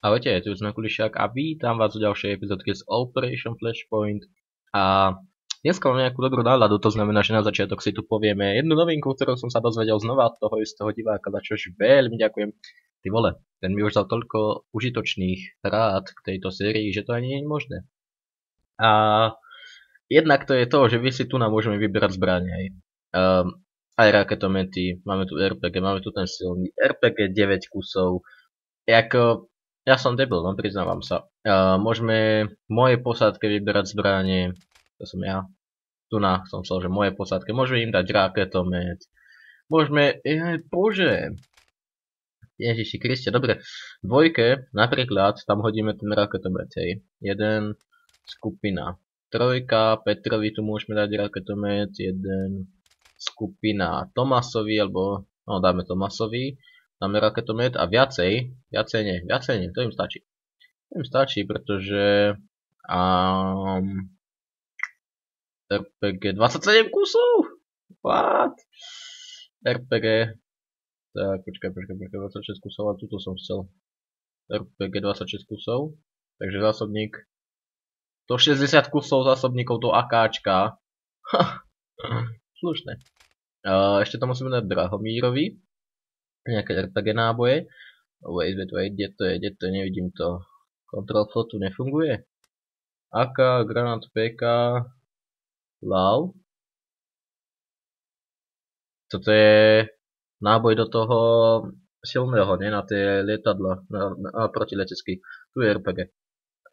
Ahojte, tu sme Kulišák a vítam vás u ďalšej epizódky z Operation Flashpoint a dneska mám nejakú dobrú náladu, to znamená, že na začiatok si tu povieme jednu novinku, ktorú som sa dozvedel znova od toho istého diváka, za čož veľmi ďakujem. Ty vole, ten mi už dal toľko užitočných rád k tejto sérii, že to ani nie je možné. A jednak to je to, že vy si tu nám môžeme vyberať zbranie. Um, aj raketomety, máme tu RPG, máme tu ten silný RPG 9 kusov, ako ja som debil, no priznávam sa. Uh, môžeme moje posádke vyberať zbranie, to som ja. Tu na som chcel, že moje posádke. Môžeme im dať raketomet. Môžeme, je, bože. Ježiši Kriste, dobre. Dvojke, napríklad, tam hodíme ten raketomet, hej. Jeden, skupina. Trojka, Petrovi tu môžeme dať raketomet, jeden, skupina Tomasovi, alebo, no dáme Tomasovi dáme raketomet a viacej, viacej nie, viacej nie, to im stačí. To im stačí, pretože um, RPG 27 kusov? What? RPG tak, počkaj, počkaj, počkaj, 26 kusov a tuto som chcel. RPG 26 kusov. Takže zásobník 160 kusov zásobníkov do AKčka. Slušné. Uh, ešte to musíme dať Drahomírovi nejaké RPG náboje. Wait, wait, kde to je, kde to je, nevidím to. Control flotu nefunguje. AK, granát PK, LAV. Toto je náboj do toho silného, nie? Na tie lietadla, na, na, protiletecký. Tu je RPG.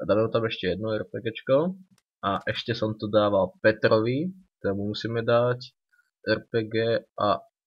Dáme tam ešte jedno RPGčko. A ešte som tu dával Petrovi, tomu musíme dať RPG a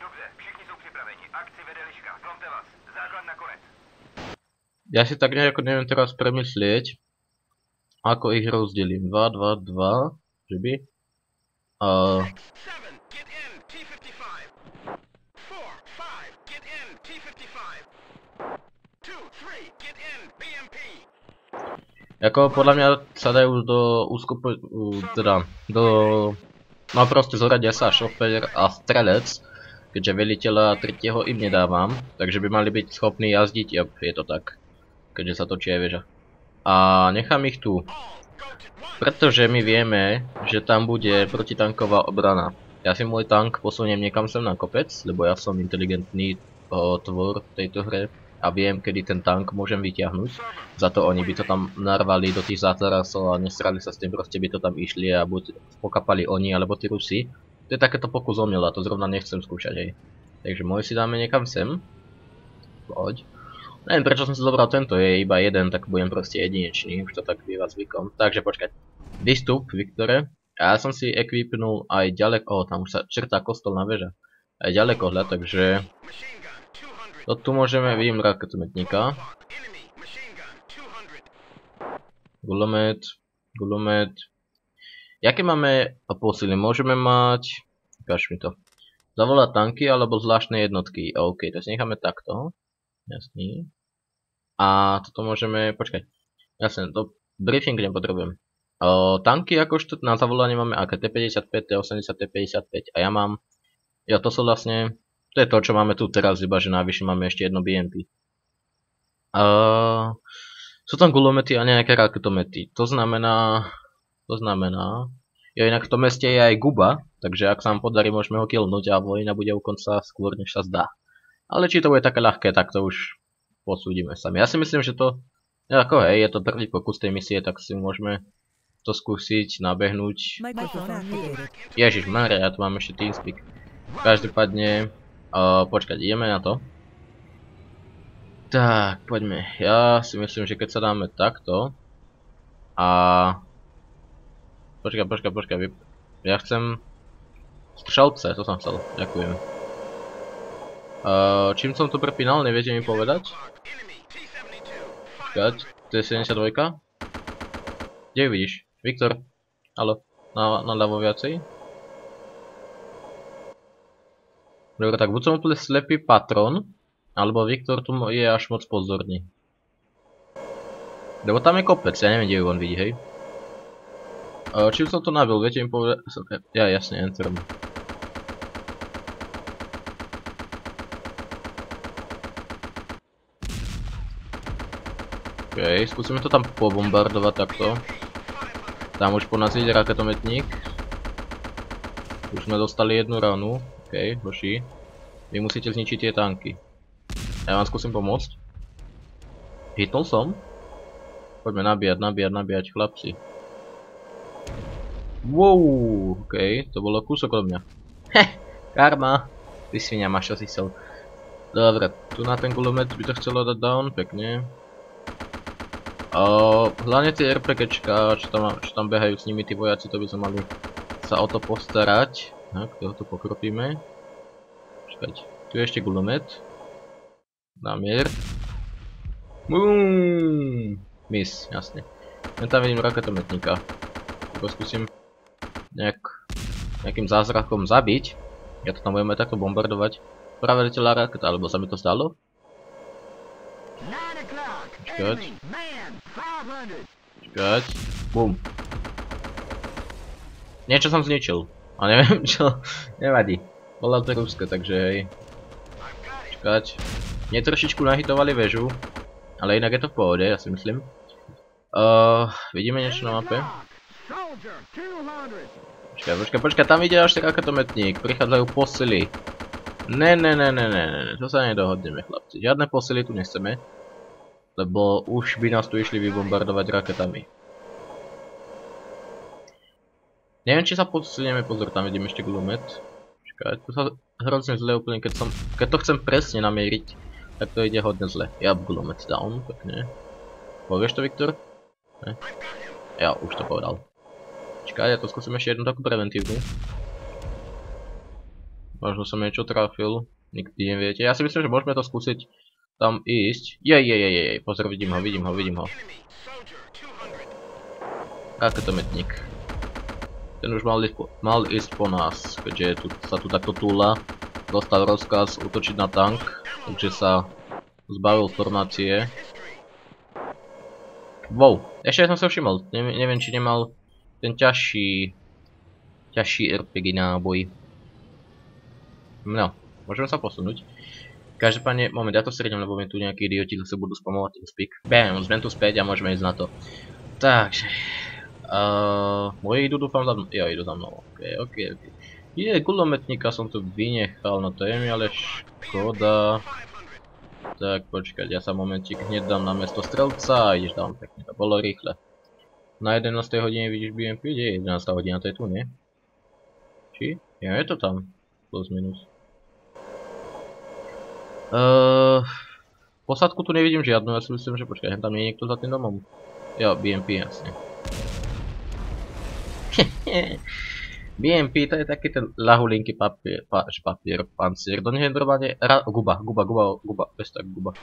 Dobře, všichni jsou připraveni. Akci vede liška. Zlomte vás. Základ na konec. Ja si tak nejako neviem teraz premyslieť, ako ich rozdelím. 2, 2, 2, že by? Uh, Jako podľa mňa sa dajú do úskupu, teda do, no proste zoradia sa šofer a strelec keďže veliteľa tretieho im nedávam, takže by mali byť schopní jazdiť, jop, je to tak, keďže sa točí aj veža. A nechám ich tu, pretože my vieme, že tam bude protitanková obrana. Ja si môj tank posuniem niekam sem na kopec, lebo ja som inteligentný o, tvor v tejto hre a viem, kedy ten tank môžem vyťahnuť. Za to oni by to tam narvali do tých zátarasov a nesrali sa s tým, proste by to tam išli a buď pokapali oni alebo tí Rusi. To je takéto pokus o a to zrovna nechcem skúšať, hej. Takže môj si dáme niekam sem. Poď. Neviem prečo som si zobral tento, je iba jeden, tak budem proste jedinečný, už to tak býva zvykom. Takže počkať. Vystup, Viktore. A ja som si equipnul aj ďaleko, oh, tam už sa črtá kostolná väža. Aj ďaleko hľad, takže... To tu môžeme, vidím raketometníka. Gulomet, gulomet, Jaké máme posily? Môžeme mať... Ukáž mi to. Zavolať tanky alebo zvláštne jednotky. OK, to si necháme takto. Jasný. A toto môžeme... Počkaj. Jasne, to briefing nepotrebujem. Tanky akože na zavolanie máme aké T55, T80, T55 a ja mám... Ja to sú vlastne... To je to, čo máme tu teraz, iba že najvyššie máme ešte jedno BMP. Sú tam gulomety a nejaké raketomety. To znamená, to znamená, jo inak v tom meste je aj Guba, takže ak sa nám podarí, môžeme ho killnúť a vojna bude ukonca skôr, než sa zdá. Ale či to bude také ľahké, tak to už posúdime sami. Ja si myslím, že to, ako hej, je to prvý pokus tej misie, tak si môžeme to skúsiť, nabehnúť. Ježiš, Maria, ja tu mám ešte TeamSpeak. Každopádne, počkať, ideme na to. Tak, poďme. Ja si myslím, že keď sa dáme takto a Počkaj, počkaj, počkaj. Ja chcem... Strzelce, to som chcel. Ďakujem. Uh, čím som to prepínal, neviete mi povedať? Počkať, to je 72. Kde ju vidíš? Viktor? Halo? Na, na ľavo viacej? Dobre, tak buď som úplne slepý patron, alebo Viktor tu je až moc pozorný. Lebo tam je kopec, ja neviem, kde ju on vidí, hej. Uh, čím som to nabil, viete mi povedať? Ja, jasne, enterom. OK, skúsime to tam pobombardovať takto. Tam už po nás ide raketometník. Už sme dostali jednu ranu. OK, hoši. Vy musíte zničiť tie tanky. Ja vám skúsim pomôcť. Hitol som. Poďme nabíjať, nabíjať, nabíjať, chlapci. Wow, OK, to bolo kúsok od mňa. Heh, karma. Ty svinia, máš čo si. Dobre, tu na ten gulomet by to chcelo dať down, pekne. Uh, hlavne tie RPGčka, čo tam, čo tam behajú s nimi tí vojaci, to by sme mali sa o to postarať. Tak, to pokropíme. Počkať, tu je ešte gulomet. Namier. Boom! Miss, jasne. Ja tam vidím raketometníka. Skúsim nejak, nejakým zázrakom zabiť. Ja to tam budeme takto bombardovať. Práve letela raketa, alebo sa mi to stalo? Počkať. Počkať. Bum. Niečo som zničil. A neviem čo. Nevadí. Bola to ruské, takže hej. Počkať. Mne trošičku nahitovali väžu. Ale inak je to v pohode, ja si myslím. Uh, vidíme niečo na mape? Počkaj, počkaj, počkaj, tam ide až tak metník. Prichádzajú posily. Ne, ne, ne, ne, ne, ne, to sa nedohodneme, chlapci. Žiadne posily tu nechceme. Lebo už by nás tu išli vybombardovať raketami. Neviem, či sa posunieme, pozor, tam vidím ešte gulomet. Počkaj, to sa hrozne zle úplne, keď som, keď to chcem presne namieriť, tak to ide hodne zle. Ja gulomet down, pekne. Povieš to, Viktor? Ne? Ja už to povedal. Čakaj, ja to skúsim ešte jednu takú preventívnu. Možno som niečo trafil. Nikdy neviete. Ja si myslím, že môžeme to skúsiť tam ísť. Jej, jej, jej, jej, pozor, vidím ho, vidím ho, vidím ho. Raketometník. Ten už mal ísť po, nás, keďže tu, sa tu takto túla. Dostal rozkaz útočiť na tank, takže sa zbavil formácie. Wow, ešte som sa všimol, ne, neviem či nemal ten ťažší, ťažší RPG náboj. No, môžeme sa posunúť. Každopádne, moment, ja to sredím, lebo mi tu nejakí idioti zase budú spamovať ten speak. Bam, sme tu späť a môžeme ísť na to. Takže, uh, moje idú dúfam za mnou, ja idú za mnou, ok, ok, ok. Je, kulometníka som tu vynechal, no to je mi ale škoda. Tak počkať, ja sa momentík hneď dám na mesto strelca a ideš tam pekne, to bolo rýchle. Na 11. hodine vidíš BMP, kde je 11. hodina, to je tu, nie? Či? Ja, je to tam. Plus minus. Uh, posadku tu nevidím žiadnu, ja si myslím, že počkaj, tam je niekto za tým domom. Jo, BMP, jasne. BMP to je taký ten lahulinky papier, pa, papier, pancier, do ra, guba, guba, guba, guba, bez tak guba.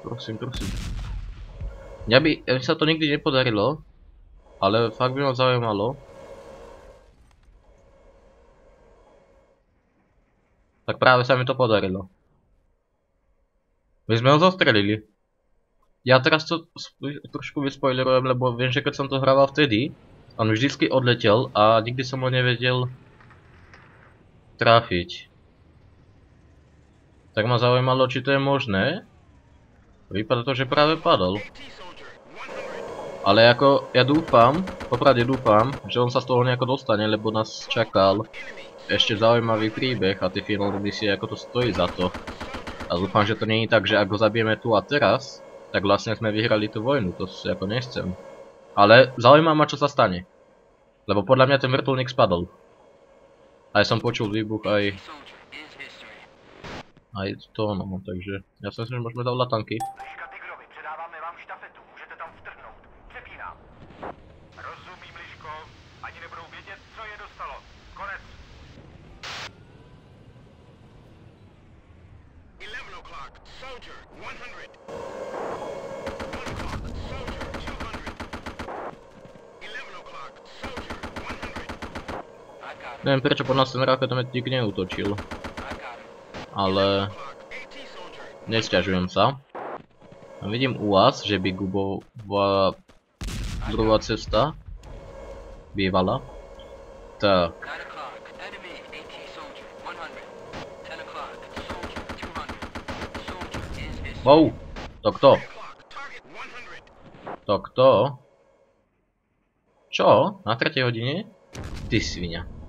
Prosím, prosím. Mňa by, mňa sa to nikdy nepodarilo, ale fakt by ma zaujímalo. Tak práve sa mi to podarilo. My sme ho zostrelili. Ja teraz to trošku vyspoilerujem, lebo viem, že keď som to hrával vtedy, on vždycky odletel a nikdy som ho nevedel trafiť. Tak ma zaujímalo, či to je možné. Vypadá to, že práve padol. Ale ako, ja dúfam, popravde dúfam, že on sa z toho nejako dostane, lebo nás čakal ešte zaujímavý príbeh a tie finálne misie, ako to stojí za to. A dúfam, že to je tak, že ak ho zabijeme tu a teraz, tak vlastne sme vyhrali tú vojnu, to si ako nechcem. Ale zaujíma ma, čo sa stane. Lebo podľa mňa ten vrtulník spadol. Aj som počul výbuch, aj aj to no, takže ja si myslím, že môžeme dať latanky. Blízka Tigrovi, předáváme vám štafetu, môžete tam vtrhnout. Přepínám. Rozumím, Liško. Ani nebudou vědět, co je dostalo. Konec. 11 o'clock, soldier, 100. Neviem prečo pod nás ten raketomet nikdy neutočil. Ale... Nesťažujem sa. Vidím u vás, že by Gubová druhá cesta bývala. Tak. Wow, to kto? To kto? Čo? Na 3 hodine? Ty svinia.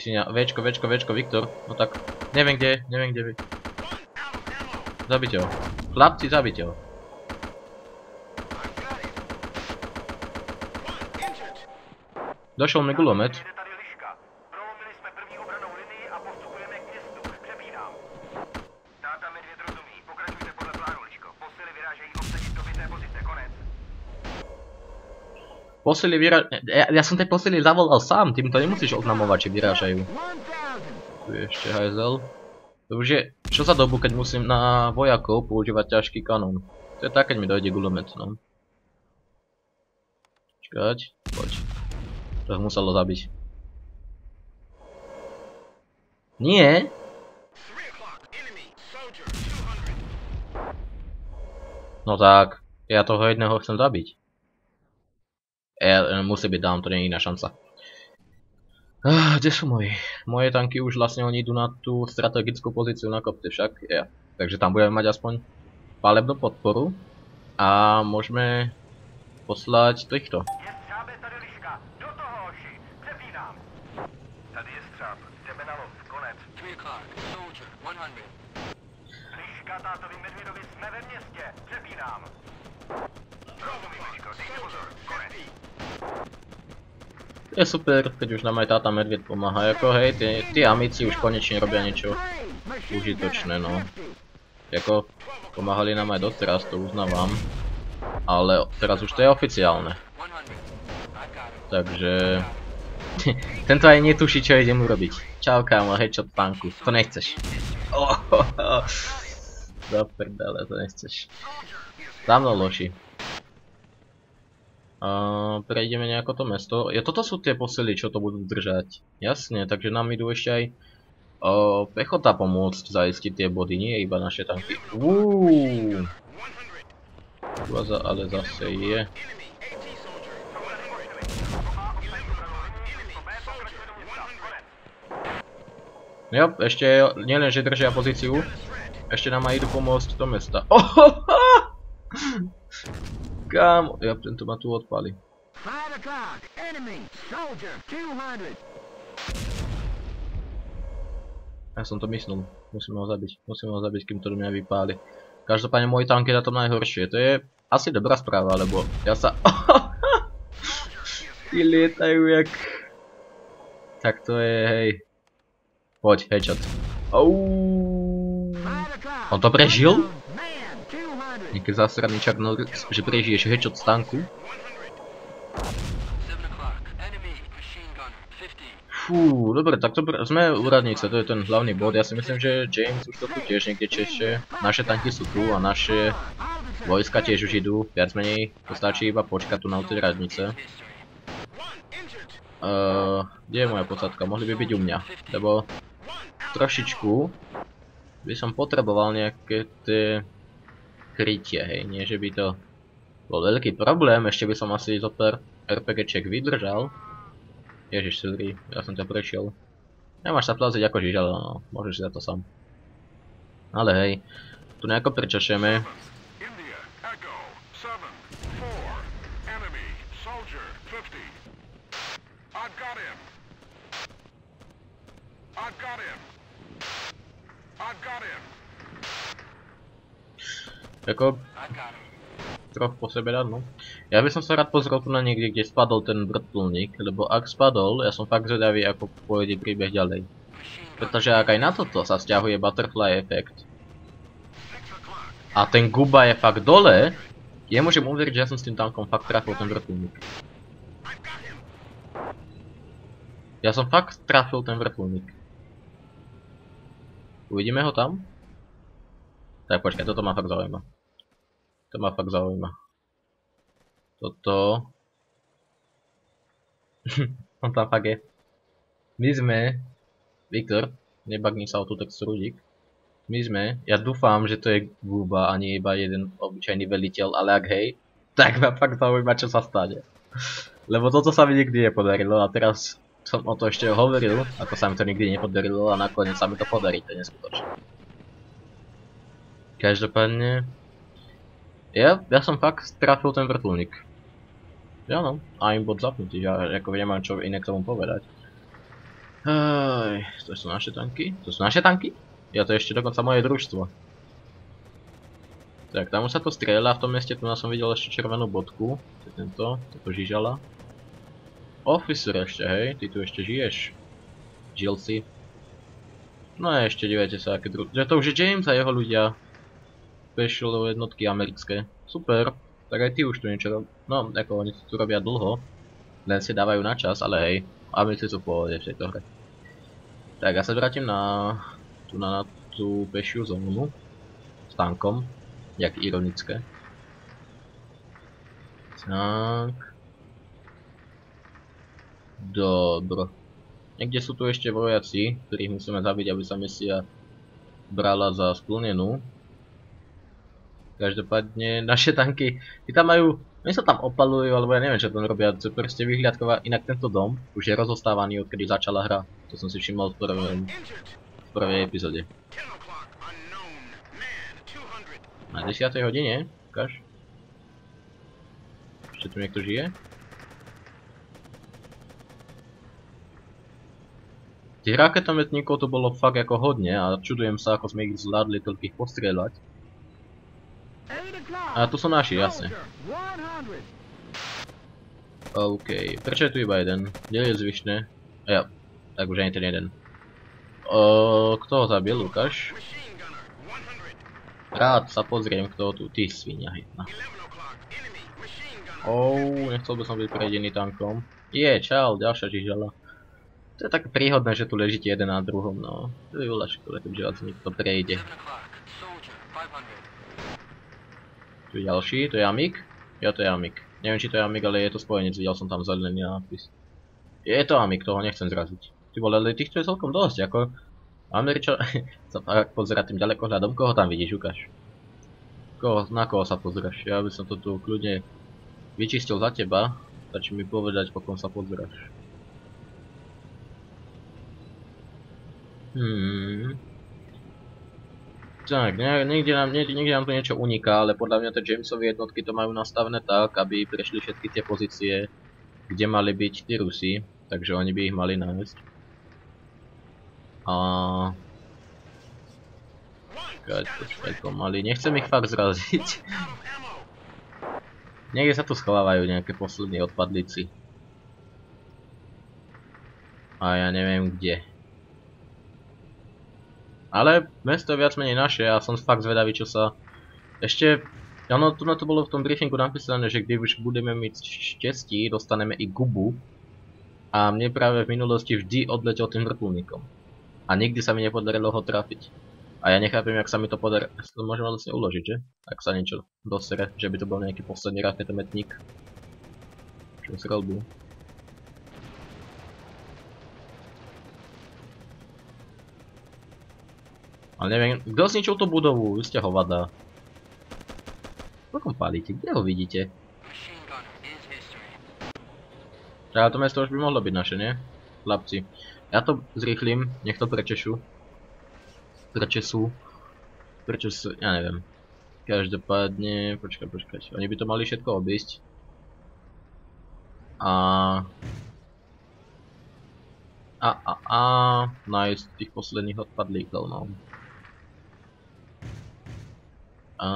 Svinia. Včko, Včko, Včko, Viktor. No tak, neviem kde, neviem kde vy. Zabite ho. Chlapci, zabite ho. Došel mi gulomet. Jede tady liška. Prolomili jsme první obranou linii a postupujeme k městu. Přepínám. Táta Medvěd rozumí. Pokračujte podle plánu, liško. Posily vyrážejí obsadit dobité pozice. Konec. Posily vyra... Ja, ja som tie posily zavolal sám, tým to nemusíš oznamovať, že vyrážajú. Tu je ešte hajzel. To už. Čo za dobu, keď musím na vojakov používať ťažký kanón? To je tak, keď mi dojde gulomet, no. Čakať, poď. To muselo zabiť. Nie! No tak, ja toho jedného chcem zabiť. E, e, musí byť dám, to nie je iná šanca. Ah, kde sú moji? Moje tanky už vlastne oni idú na tú strategickú pozíciu na kopci však. Takže tam budeme mať aspoň palebnú podporu. A môžeme poslať týchto. Je střábe tady liška. Do toho, hoši. Přepínám. Tady je střáb. Jdeme na lov. Konec. Liška, tátovi Medvědovi, jsme ve městě. Přepínám. Rozumím, liško. Dejte pozor. Konec. Je super, keď už nám aj táta medvied pomáha. Jako hej, tie, tie amici už konečne robia niečo užitočné, no. Jako, pomáhali nám aj doteraz, to uznávam. Ale teraz už to je oficiálne. Takže... Tento aj netuší, čo idem urobiť. Čau kámo, headshot tanku. To nechceš. Oh, Do prdele, to nechceš. Za mnou loši. Uh, prejdeme nejako to mesto. Ja, toto sú tie posily, čo to budú držať. Jasne, takže nám idú ešte aj uh, pechota pomôcť zaistiť tie body, nie iba naše tanky. Uuu. Za, ale zase je. Jo, ešte nielen, že držia pozíciu, ešte nám aj idú pomôcť do mesta. Ohoho! Kámo, ja tento ma tu odpali. Five o'clock. Enemy. Soldier. 200. Ja som to myslel. Musíme ho zabiť. Musíme ho zabiť, kým to do mňa vypáli. Každopádne môj tank je na tom najhoršie. To je asi dobrá správa, lebo ja sa... Ty lietajú jak... Tak to je, hej. Poď, headshot. Ouuu. On to prežil? Man. 200. Niekedy zasraný Chuck Norris, že prežiješ headshot z tanku. Fú, dobre, tak to sme úradnice, to je ten hlavný bod. Ja si myslím, že James už to tu tiež niekde češe. Naše tanky sú tu a naše vojska tiež už idú, viac menej. To stačí iba počkať tu na tej radnice. Uh, kde je moja posádka? Mohli by byť u mňa, lebo trošičku by som potreboval nejaké tie krytie, hej, nie že by to bol veľký problém, ešte by som asi zoper RPGček vydržal. Ježiš, sorry, ja som ťa prešiel. Nemáš sa plaziť ako žižal, no, môžeš si za to sám. Ale hej, tu nejako prečašeme. India, Echo, 7, 4, enemy, soldier, 50. I've got him. I've got him. I've got him. Ako troch po sebe dať, no. Ja by som sa rád pozrel tu na niekde, kde spadol ten vrtulník, lebo ak spadol, ja som fakt zvedavý, ako pôjde príbeh ďalej. Pretože ak aj na toto sa stiahuje butterfly efekt, a ten guba je fakt dole, ja môžem uveriť, že ja som s tým tankom fakt trafil ten vrtulník. Ja som fakt trafil ten vrtulník. Uvidíme ho tam? Tak počkaj, toto ma fakt zaujíma. To ma fakt zaujíma. Toto... On tam fakt je. My sme... Viktor, nebagni sa o tú textúru. My sme, ja dúfam, že to je Guba a nie iba jeden obyčajný veliteľ, ale ak hej, tak ma fakt zaujíma, čo sa stane. Lebo toto sa mi nikdy nepodarilo a teraz som o to ešte hovoril, ako sa mi to nikdy nepodarilo a nakoniec sa mi to podarí, to je neskutočné. Každopádne, ja, ja som fakt trafil ten vrtulník. Ja no, a im bod zapnutý, ja ako nemám čo iné k tomu povedať. Hej, to sú naše tanky? To sú naše tanky? Ja to je ešte dokonca moje družstvo. Tak, tam sa to strieľa, v tom mieste tu som videl ešte červenú bodku. To je tento, toto žižala. Officer ešte, hej, ty tu ešte žiješ. Žil si. No a ešte dívajte sa, aké dru... Že to už je James a jeho ľudia. Special jednotky americké. Super. Tak aj ty už tu niečo rob... No, ako oni tu robia dlho. Len si dávajú na čas, ale hej. Americi sú pohode v tejto hre. Tak, ja sa vrátim na tu na, na tú pešiu zónu s tankom, jak ironické. Tak. Dobro. Niekde sú tu ešte vojaci, ktorých musíme zabiť, aby sa misia brala za splnenú. Každopádne naše tanky, ty tam majú, oni sa tam opalujú, alebo ja neviem čo tam robia, to proste vyhliadková, inak tento dom už je rozostávaný odkedy začala hra. To som si všimol v prvom, prvej epizóde. Na 10. hodine? Ukáž. Ešte tu niekto žije? Tých raketometníkov to bolo fakt ako hodne a čudujem sa ako sme ich zvládli toľkých postrieľať. A tu sú naši, jasne. OK, prečo je tu iba jeden? Kde je zvyšné? Ja, tak už ani ten jeden. O, kto ho zabil, Lukáš? Rád sa pozriem, kto tu, ty svinia jedna. Oh, nechcel by som byť prejedený tankom. Je, čau, ďalšia žižala. To je tak príhodné, že tu ležíte jeden na druhom, no. To je uľažko, keďže vás nikto prejde. Tu je ďalší, to je Amik? Ja, to je Amik. Neviem, či to je Amik, ale je to spojenec, videl som tam zelený nápis. Je to Amik, toho nechcem zraziť. Ty vole, ale týchto je celkom dosť, ako... Američan... sa tak pozerať tým ďalekohľadom, koho tam vidíš, ukáž. Koho, na koho sa pozeraš? Ja by som to tu kľudne vyčistil za teba. Stačí mi povedať, po kom sa pozeráš. Hmm. Tak, niekde nám, niekde, niekde nám to niečo uniká, ale podľa mňa tie Jamesovy jednotky to majú nastavené tak, aby prešli všetky tie pozície, kde mali byť tí Rusi, takže oni by ich mali nájsť. A... Počkať, počkať pomaly. Nechcem ich fakt zraziť. Niekde sa tu schovávajú nejaké poslední odpadlíci. A ja neviem kde. Ale mesto je viac menej naše a som fakt zvedavý čo sa... Ešte... Ono, tu na to bolo v tom briefingu napísané, že keď už budeme mať šťastí, dostaneme i gubu. A mne práve v minulosti vždy odletel tým vrtulníkom a nikdy sa mi nepodarilo ho trafiť. A ja nechápem, jak sa mi to podarí. To môžem vlastne uložiť, že? Ak sa niečo dosere, že by to bol nejaký posledný raketometník. Čo si robil? Ale neviem, kto zničil tú budovu? Vy ste hovada. Koľkom palíte? Kde ho vidíte? Ale to mesto už by mohlo byť naše, nie? Chlapci. Ja to zrýchlim, nech to prečešu. Prečesú. Prečesú, ja neviem. Každopádne, počkaj, počkaj. Oni by to mali všetko obísť. A... A, a, a... Nájsť tých posledných odpadlíkov, no. A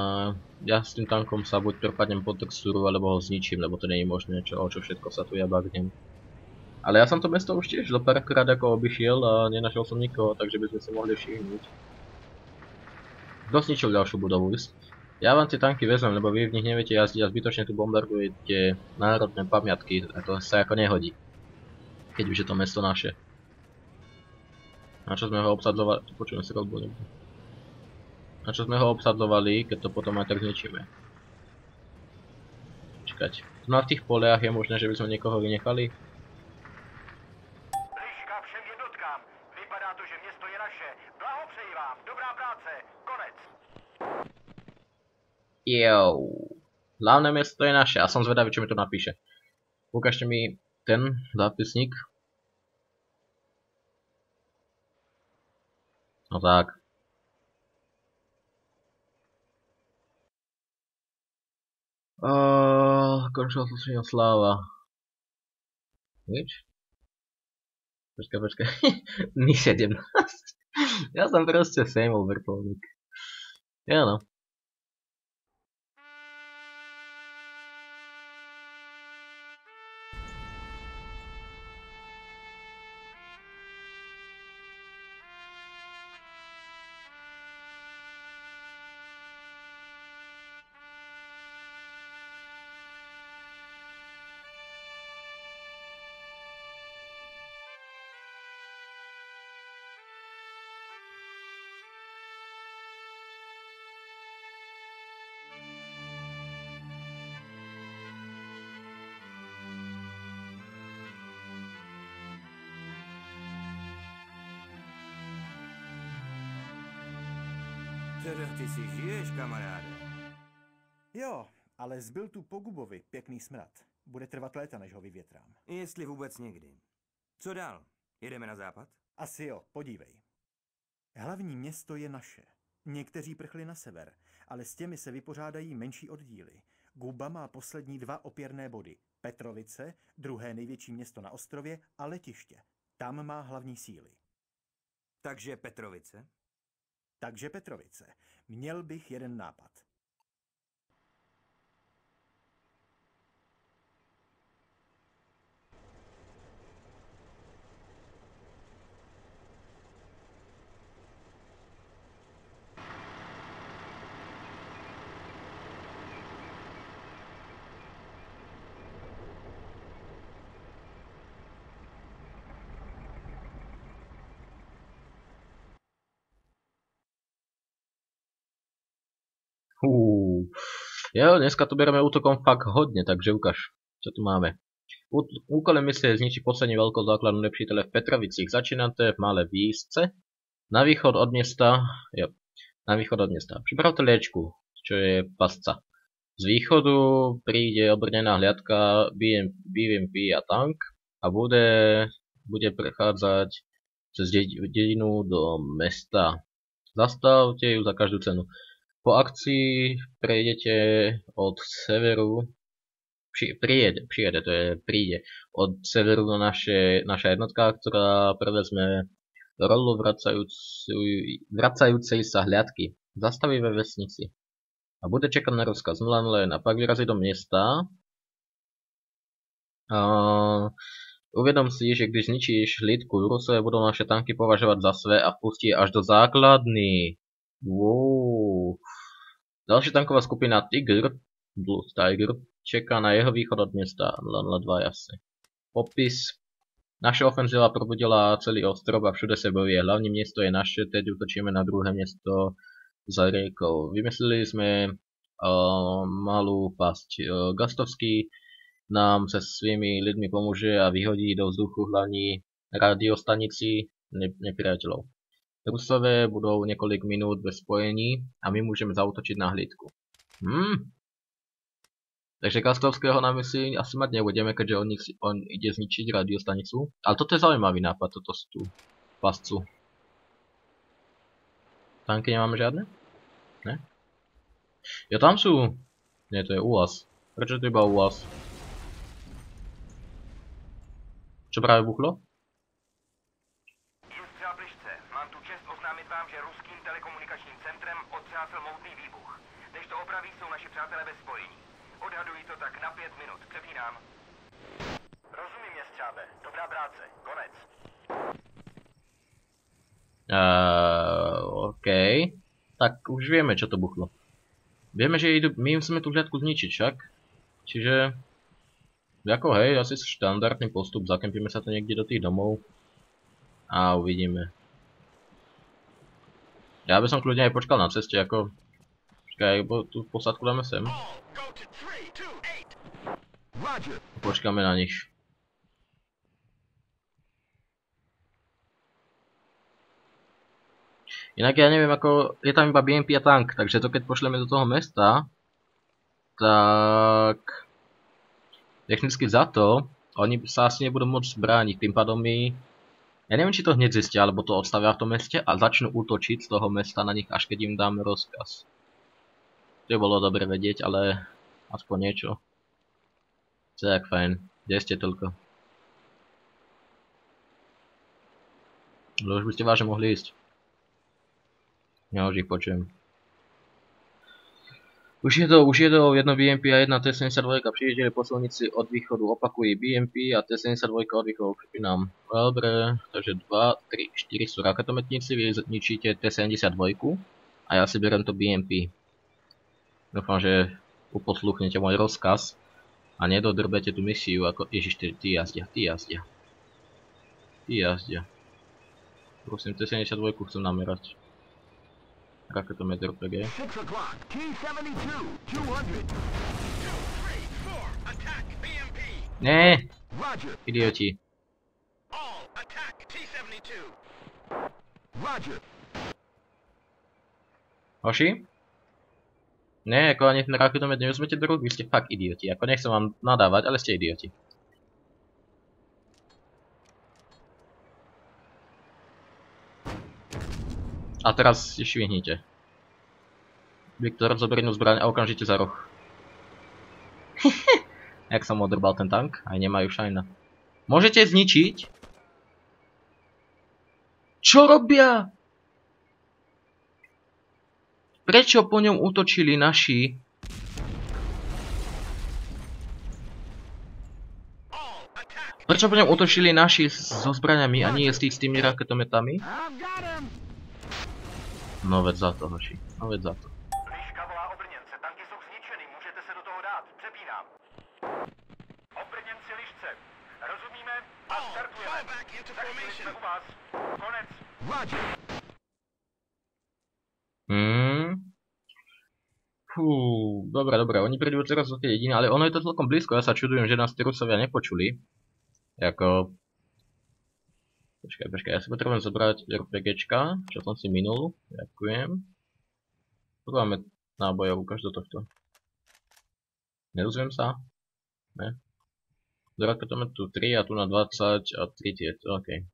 ja s tým tankom sa buď prepadnem pod textúru, alebo ho zničím, lebo to nie je možné, čo, o čo všetko sa tu ja bagnem. Ale ja som to mesto už tiež zo párkrát ako obyšiel a nenašiel som nikoho, takže by sme si mohli všimnúť. Kto zničil ďalšiu budovu? Ja vám tie tanky vezmem, lebo vy v nich neviete jazdiť a zbytočne tu bombardujete národné pamiatky a to sa ako nehodí. Keď už je to mesto naše. Na čo sme ho obsadlovali? Počujem si rozbu na čo sme ho obsadzovali, keď to potom aj tak zničíme. Čakať. No a v tých poliach je možné, že by sme niekoho vynechali? Jo. Hlavné miesto je naše a som zvedavý, čo mi to napíše. Ukážte mi ten zápisník. No tak. Uh, končila si sláva. Nič? Počkaj, počkaj. Ni 17. ja som proste sejmol vrtulník. Ja no. Ale zbyl tu po Gubovi pěkný smrad. Bude trvat léta, než ho vyvětrám. Jestli vůbec někdy. Co dál? Jedeme na západ? Asi jo, podívej. Hlavní město je naše. Někteří prchli na sever, ale s těmi se vypořádají menší oddíly. Guba má poslední dva opěrné body. Petrovice, druhé největší město na ostrově a letiště. Tam má hlavní síly. Takže Petrovice? Takže Petrovice. Měl bych jeden nápad. Jo, dneska to bereme útokom fakt hodne, takže ukáž, čo tu máme. Úkolem misie je zničiť poslední veľkou základnú nepřítele v Petrovicích. Začínate v malé výsce. Na východ od města, jo, na východ od města. Připravte liečku, čo je pasca. Z východu príde obrnená hliadka BM, BMP a tank a bude, bude prechádzať cez ded- dedinu do mesta. Zastavte ju za každú cenu. Po akcii prejdete od severu, při, prijede, přijede, to je príde, od severu do naše, naša jednotka, ktorá prevezme rolu vracajúcej, vracajúcej sa hľadky. Zastaví ve vesnici a bude čekať na rozkaz 001. Pak vyrazí do města. A uvědom si, že když zničíš hlídku, Rusové budou naše tanky považovat za své a pustí až do základny. Wow. Ďalšia tanková skupina Tiger, Blue Tiger, čeká na jeho východ od města 002 jasne. Popis. Naše ofenzíva probudila celý ostrov a všude se bojuje. Hlavní město je naše, teď utočíme na druhé město za riekou. Vymysleli sme uh, malú pasť. Uh, Gastovský nám se svými lidmi pomôže a vyhodí do vzduchu hlavní radiostanici ne- nepriateľov. Rusové budou několik minut bez spojení a my můžeme zautočiť na hlídku. Hmm. Takže Kastovského na misi asi mať nebudeme, keďže on, on ide zničiť radiostanicu. Ale toto je zaujímavý nápad, toto z tú pascu. Tanky nemáme žiadne? Ne? Jo, tam sú. Nie, to je úlas. Prečo to iba úlas? Čo práve buchlo? Než to opraví, jsou naši přátelé bez spojení. Odhadují to tak na pět minut. Přepínám. Rozumím, městřábe. Dobrá práce. Konec. Uh, OK. Tak už vieme, čo to buchlo. Vieme, že idú, my musíme tú hľadku zničiť však. Čiže... Ako hej, asi štandardný postup, zakempíme sa to niekde do tých domov. A uvidíme. Ja by som kľudne aj počkal na ceste, ako... Počkaj, bo tú posádku dáme sem. Go to 3, 2, 8. Roger. Počkáme na nich. Inak ja neviem ako, je tam iba BMP a tank, takže to keď pošleme do toho mesta, tak technicky za to, oni sa asi nebudú môcť brániť, tým pádom my ja neviem, či to hneď zistia, alebo to odstavia v tom meste a začnú útočiť z toho mesta na nich, až keď im dáme rozkaz. To bolo dobre vedieť, ale aspoň niečo. Tak fajn. Kde ste toľko? Ale už by ste vážne mohli ísť. Ja už ich počujem. Už je to, už je to jedno BMP a jedna T-72, prijíždeli posilníci od východu, opakují BMP a T-72 od východu, pripínam. Dobre, takže 2, 3, 4 sú raketometníci, vy zničíte T-72 a ja si berem to BMP. Dúfam, že uposluchnete môj rozkaz a nedodrbete tú misiu ako... Ježiš, ty, ty jazdia, ty jazdia. Ty jazdia. Prosím, T-72 chcem namerať. Raketometer PG. 6 o'clock. T-72, 200. Attack BMP. Nie, Roger, idioti. All attack T-72. roger. Hoši? Nie, ako ani ten raketomet neuzmete do rúk, vy ste fakt idioti. Ako nechcem vám nadávať, ale ste idioti. A teraz si švihnite. Viktor, zobernú zbraň a okamžite za roh. Jak som odrbal ten tank, aj nemajú šajna. Môžete zničiť? Čo robia? Prečo po ňom útočili naši? Prečo po ňom útočili naši so zbraňami a nie s tými raketometami? No veď za to, hoši. No veď za to. Liška volá obrněnce, tanky jsou zničeny, můžete se do toho dát, přepínám. Obrněnci lišce, rozumíme? A startujeme. Za u vás. Konec. Roger. Hmm. Fú, dobre, dobre, oni prídu teraz do tej dediny, ale ono je to celkom blízko, ja sa čudujem, že nás tí Rusovia nepočuli. Jako... Počkaj, počkaj, ja si potrebujem zobrať RPGčka, čo som si minul, ďakujem. Tu máme nábojov, ukáž do tohto. Nerozumiem sa? Ne. Do raketometu 3 a tu na 20 a 3 tieto, okej.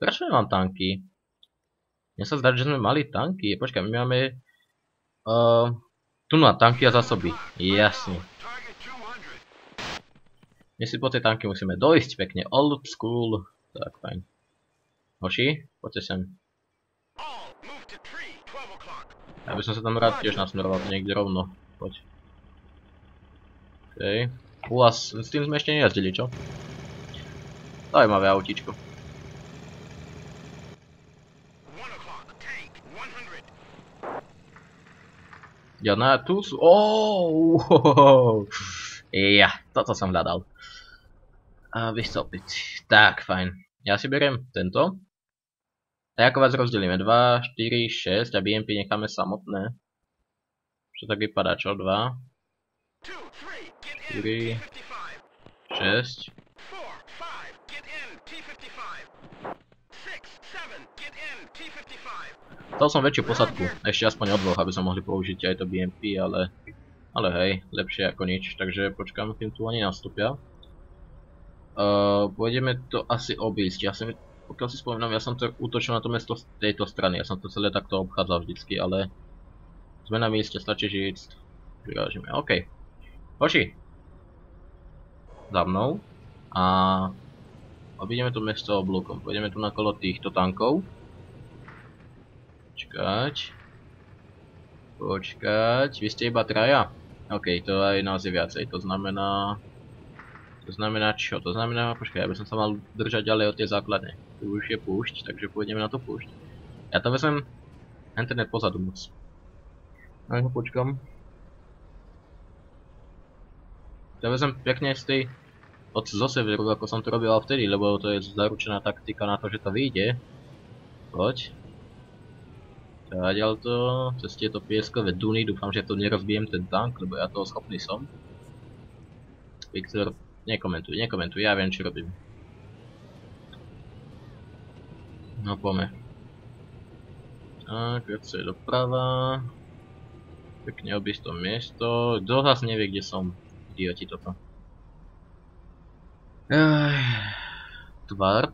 Prečo nemám tanky? Mne sa zdá, že sme mali tanky. Počkaj, my máme... Uh, tu na tanky a zásoby. Jasne. Target 200. My si po tej tanky musíme dojsť pekne. Old school. Tak, fajn. Hoši, poďte sem. All move to tree. 12 o'clock. Ja by som sa tam rád tiež nasmeroval niekde rovno. Poď. Okej. U vás, s tým sme ešte nejazdili, čo? Zaujímavé autíčko. 1 o'clock. Tank 100. Na tu sú... Oh, ja, toto som hľadal. A vystúpiť. Tak, fajn. Ja si beriem tento. A ako vás rozdelíme? 2, 4, 6 a BMP necháme samotné. Čo tak vypadá, čo? 2, 2, 3, get in. Three. T-55. 6. 4, 5, get in. T-55. 6, 7, get in. T-55. Chcel som väčšiu posadku. Ešte aspoň o aby som mohli použiť aj to BMP, ale... Ale hej, lepšie ako nič. Takže počkám, kým tu oni nastúpia. Uh, pôjdeme to asi obísť. Ja som, pokiaľ si spomínam, ja som to útočil na to mesto z tejto strany. Ja som to celé takto obchádzal vždycky, ale... Sme na mieste, stačí žiť. Vyrážime, OK. Hoši. Za mnou. A... Obídeme to mesto oblúkom. Pôjdeme tu na kolo týchto tankov. Počkať. Počkať. Vy ste iba traja? OK, to aj nás je viacej. To znamená... To znamená čo? To znamená, počkaj, aby som sa mal držať ďalej od tej základne. Tu už je púšť, takže pôjdeme na to púšť. Ja to vezmem internet pozadu moc. Aj ho počkam. Ja vezmem pekne z tej od zo ako som to robil vtedy, lebo to je zaručená taktika na to, že to vyjde. Poď. Zadiaľ to, cez tieto pieskové duny, dúfam, že to nerozbijem ten tank, lebo ja toho schopný som. Viktor, nekomentuj, nekomentuj, ja viem, čo robím. No, poďme. Tak, viacej doprava. Pekne obísť to miesto. Kto zase nevie, kde som? Idioti toto. Ech, tvar.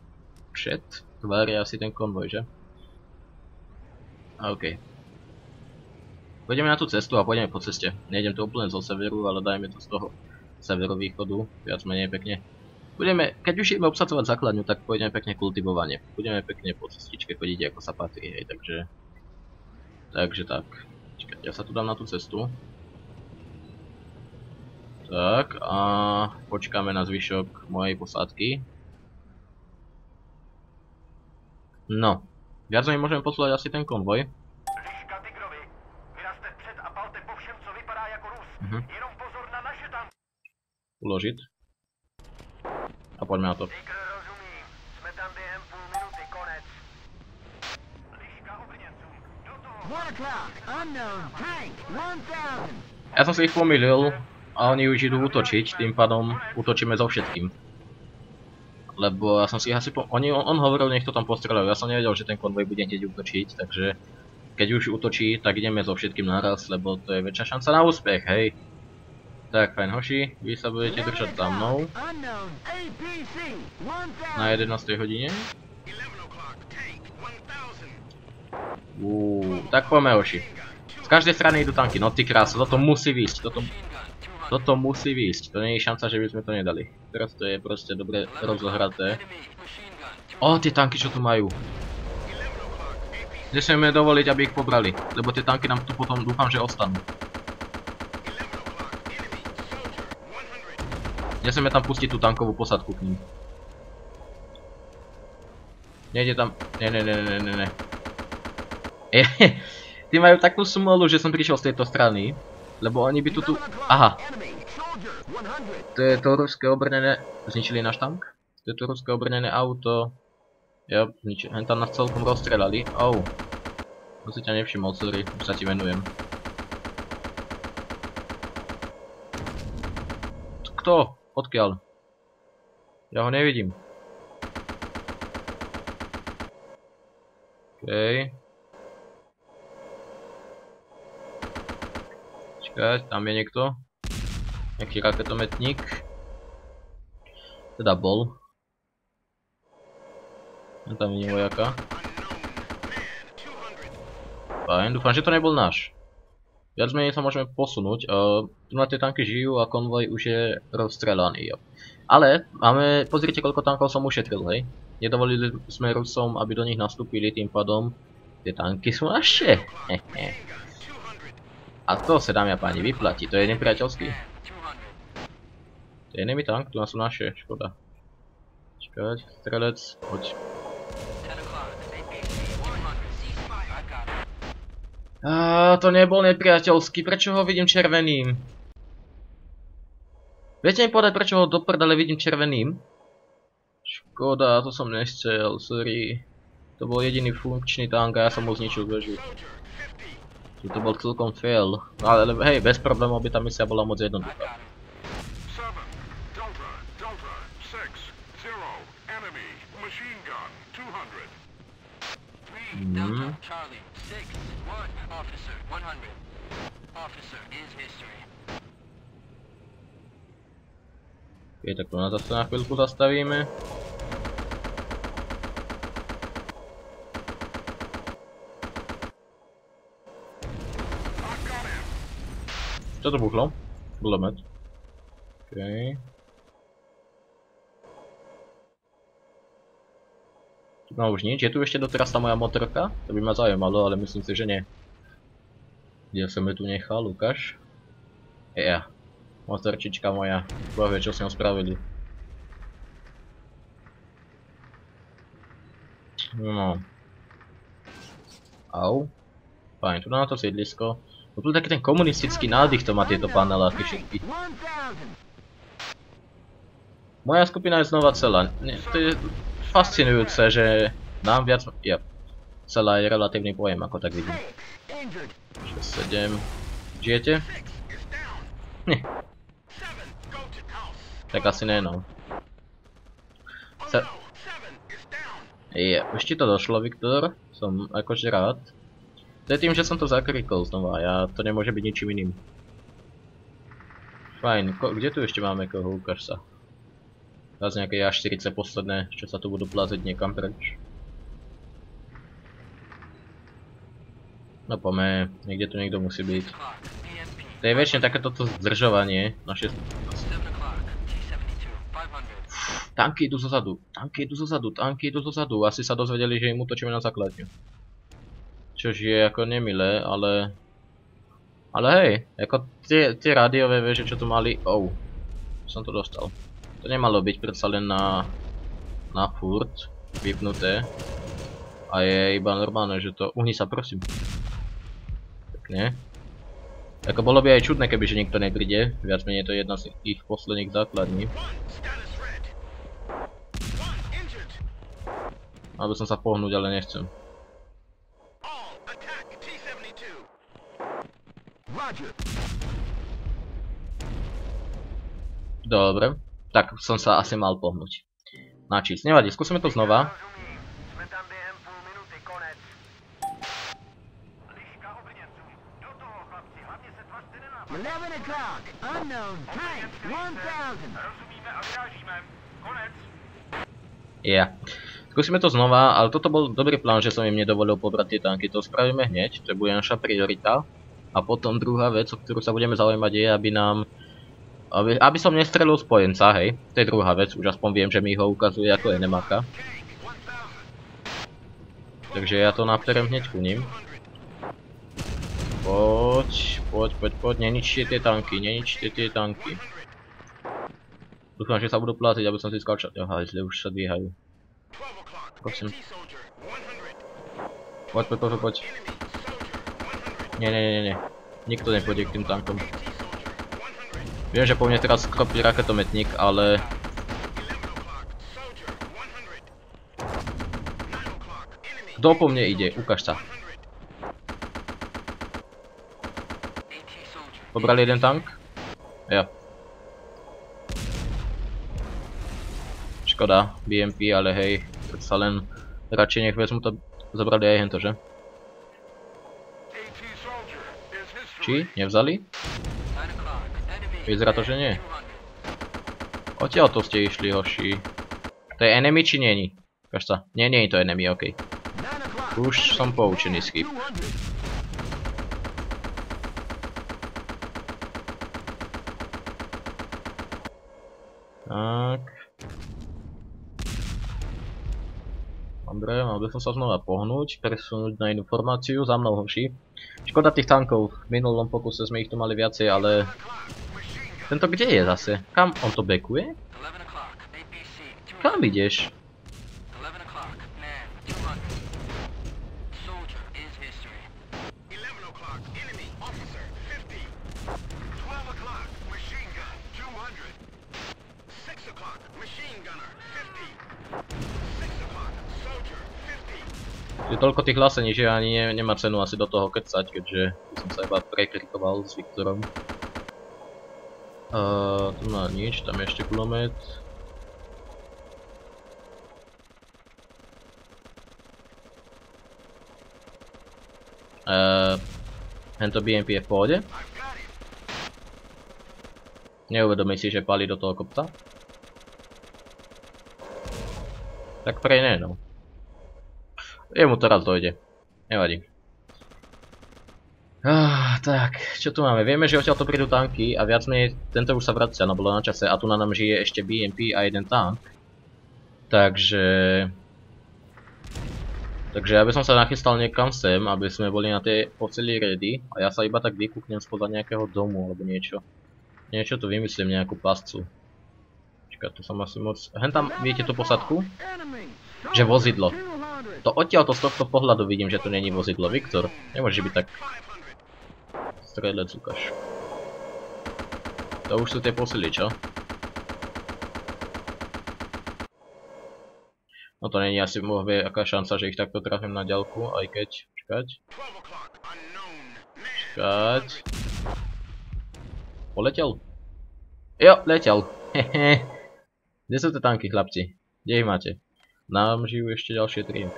Chat. Tvar je asi ten konvoj, že? Okej. Pôjdeme na tú cestu a pôjdeme po ceste. Nejdem to úplne zo severu, ale dajme to z toho severovýchodu, viac menej pekne. Budeme, keď už ideme obsadzovať základňu, tak pôjdeme pekne kultivovanie. Budeme pekne po cestičke chodiť ako sa patrí, hej, takže... Takže tak. Čakajte, ja sa tu dám na tú cestu. Tak, a počkáme na zvyšok mojej posádky. No, viac menej môžeme poslať asi ten konvoj. Liška Tigrovi, vyrazte před a palte po všem, co vypadá jako Rus. Mhm. Jenom pozor na naše tanky. Uložiť. A poďme na to. Tigr rozumím, jsme tam během půl minuty, konec. Liška obrněnců, do toho. One o'clock. Unknown. Tank. 1000. Ja som si ich pomýlil a oni už idú útočiť, tým pádom útočíme so všetkým. Lebo ja som si asi po... Oni, on, on hovoril, nech to tam postrelajú, ja som nevedel, že ten konvoj bude hneď útočiť, takže... Keď už útočí, tak ideme so všetkým naraz, lebo to je väčšia šanca na úspech, hej. Tak, fajn hoši, vy sa budete držať za mnou Unknown. APC. 1000. na 11. hodine. 11 o'clock, tank, 1000. Uuu, tak poďme hoši. Z každej strany idú tanky, no ty krása, toto musí výjsť, toto, toto musí výjsť, to nie je šanca, že by sme to nedali. Teraz to je proste dobre rozohraté. O, tie tanky, čo tu majú. Nesmieme dovoliť, aby ich pobrali, lebo tie tanky nám tu potom dúfam, že ostanú. 11 o'clock, enemy, soldier, 100. Nesmieme tam pustiť tú tankovú posadku k ním. Nejde tam... Ne, ne, ne, ne, ne, ne. Tí majú takú smolu, že som prišiel z tejto strany. Lebo oni by tu tu... Aha, Enemy. Soldier. 100. to je to ruské obrnené... Zničili náš tank? To je to ruské obrnené auto. Jo, zničili. Hen tam nás celkom rozstrelali. Oh. To si ťa nevšimol, sorry. Už sa ti venujem. Kto? Odkiaľ? Ja ho nevidím. Okej. Čakať, tam je niekto. Nejaký raketometník. Teda bol. Ja tam vidím vojaka. Fajn, dúfam, že to nebol náš. Viac menej sa môžeme posunúť. Uh, tu na tie tanky žijú a konvoj už je rozstrelaný. Ale máme, pozrite koľko tankov som ušetril, hej. Nedovolili sme Rusom, aby do nich nastúpili, tým pádom tie tanky sú naše. A to sa dámy a páni vyplatí, to je nepriateľský. To enemy tank, nás sú naše, škoda. Čakať, strelec, poď. Á, to nebol nepriateľský, prečo ho vidím červeným? Viete mi povedať, prečo ho do prdele vidím červeným? Škoda, to som nechcel, sorry. To bol jediný funkčný tank a ja som mu zničil. Že to bol celkom fail. Ale hej, bez problémov by tá misia bola moc jednoduchá. Mhm. Charlie, 6, 1, officer, 100. Officer is history. Ok, tak to zase na chvíľku zastavíme. Čo to buchlo? Gulomet. Okej. No už nič, je tu ešte doteraz tá moja motorka? To by ma zaujímalo, ale myslím si, že nie. Kde som ju tu nechal, Lukáš? Ja. Motorčička moja. Boh vie, čo s spravili. No. Au. Fajn, tu na to sídlisko. No tu taký ten komunistický nádych to má tieto paneláky všetky. 1000. Moja skupina je znova celá. Nie, to je fascinujúce, že nám viac... Ja. Celá je relatívny pojem, ako tak vidím. Six. Injured. 6, 7... Žijete? Nie. 7, go to house. Tak asi ne, no. Se... 7 is down. Je, už ti to došlo, Viktor. Som akože rád. To je tým, že som to zakrikol znova, ja to nemôže byť ničím iným. Fajn, ko, kde tu ešte máme koho, ukáž sa. Zase nejaké A40 posledné, čo sa tu budú plaziť niekam preč. No pome, niekde tu niekto musí byť. To je väčšine takéto to zdržovanie. Naše 7 o'clock. T-72. 500. tanky idú zozadu, tanky idú zozadu, tanky idú zozadu. Asi sa dozvedeli, že im útočíme na základňu. Čož je ako nemilé, ale... Ale hej, ako tie, tie rádiové veže, čo tu mali... Oh, som to dostal. To nemalo byť predsa len na... Na furt vypnuté. A je iba normálne, že to... Uhni sa prosím. Pekne. Ako bolo by aj čudné, keby že nikto nepríde. Viac menej to je jedna z ich posledných základní. Mal by som sa pohnúť, ale nechcem. All, attack T-72. Roger. Dobre. Tak som sa asi mal pohnúť. Načísť. Nevadí, skúsime to znova. Rozumím. Jsme tam během půl minuty, konec. Liška obrněncům. Do toho, chlapci, hlavně se tvařte nenápadně. 11 o'clock. Unknown. Tank 1000. Rozumíme a vyrážíme. Konec. Ja. Skúsime to znova, ale toto bol dobrý plán, že som im nedovolil pobrať tie tanky. To spravíme hneď, to bude naša priorita. A potom druhá vec, o ktorú sa budeme zaujímať je, aby nám... Aby, aby som nestrelil spojenca, hej. To je druhá vec, už aspoň viem, že mi ho ukazuje ako enemaka. Tank 1000. Takže ja to naperem hneď ku ním. Poď, poď, poď, poď, neničte tie tanky, neničte tie tanky. Dúfam, že sa budú platiť, aby som získal čas. Aha, zle už sa dvíhajú. 12 o'clock. Prosím. T-soldier. 100. Poď, poď, poď, poď. Enemy. Soldier. 100. Nie, nie, nie, nie. Nikto nepôjde k tým tankom. T-soldier. 100. Viem, že po mne teraz skropí raketometník, ale 11 o'clock. Soldier. 100. 9 o'clock. Enemy. kto po sa. 100. AT soldier. Pobrali jeden tank? Ja. Škoda, BMP, ale hej, predsa len radšej nech vezmu to, zobrali aj hento, že? AT soldier Vyzerá to, že nie. 200. Odtiaľ to ste išli, hoši. To je enemy či nie? Ukáž sa. Nie, nie je to enemy, okej. 9 o'clock. Už som poučený, skip. 200. Tak. Dobre, mal by som sa znova pohnúť, presunúť na inú formáciu, za mnou hoši. Škoda tých tankov, v minulom pokuse sme ich tu mali viacej, ale... Tento kde je zase? Kam on to bekuje? 11 o'clock. APC. 200. Kam ideš? 11 o'clock. Man. 200. Soldier is history. 11 o'clock. Enemy. Officer. 50. 12 o'clock. Machine gun. 200. 6 o'clock. Machine gunner. 50. 6 o'clock. Soldier. 50. Je toľko tých hlasení, že ani ne, nemá cenu asi do toho kecať, keďže som sa iba prekrikoval s Viktorom. Uh, tu má nič, tam je ešte kulomet. Uh, tento BMP je v pohode. Neuvedomí si, že palí do toho kopca. Tak prej ne, no. Jemu to raz dojde. Nevadí. Ah, tak, čo tu máme? Vieme, že odtiaľ to prídu tanky a viac menej tento už sa vracia, no bolo na čase a tu na nám žije ešte BMP a jeden tank. Takže... Takže ja by som sa nachystal niekam sem, aby sme boli na tej poceli ready a ja sa iba tak vykúknem spoza nejakého domu alebo niečo. Niečo tu vymyslím, nejakú pascu. Čaká, tu som asi moc... Hen tam, viete tú posadku? Že vozidlo. 200. To odtiaľto z tohto pohľadu vidím, že to není vozidlo. Viktor, nemôže byť tak 500. strelec, ukáž. To už sú tie posily, čo? No to není asi vie, aká šanca, že ich takto trafím na ďalku, aj keď... Čakať, 12 o'clock. Unknown. Man. čakať... Poletel? Jo, letel. Hehe. Kde sú tie tanky, chlapci? Kde ich máte? Nám žijú ešte ďalšie tri,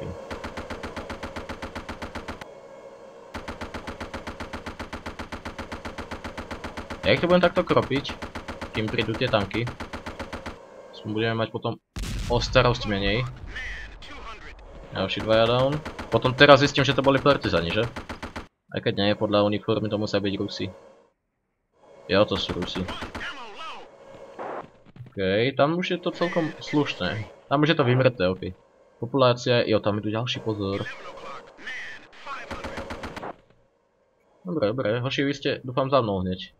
Ja ich to budem takto kropiť, kým prídu tie tanky. Budeme mať potom o starosť menej. Ďalší dvaja down. Potom teraz zistím, že to boli partizani, že? Aj keď nie, podľa uniformy to musia byť Rusi. Jo, to sú Rusi. OK, tam už je to celkom slušné. Tam už je to vymrté, OK. Populácia, jo, tam idú ďalší pozor. Dobre, dobre, hoši, vy ste, dúfam, za mnou hneď.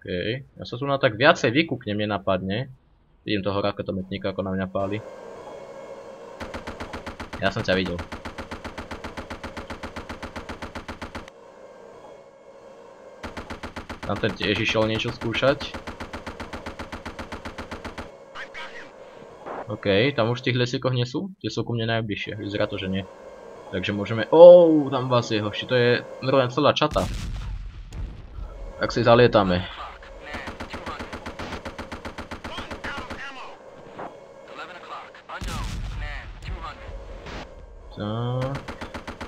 OK, ja sa tu na tak viacej vykúknem, nenapadne. Vidím toho raketometníka, ako na mňa páli. Ja som ťa videl. Tam ten tiež išiel niečo skúšať. OK, tam už v tých lesíkoch nie sú? Tie sú ku mne najbližšie, vyzerá to, že nie. Takže môžeme... Oh, tam vás je hoši, to je normálne celá čata. Tak si zalietame. Tak.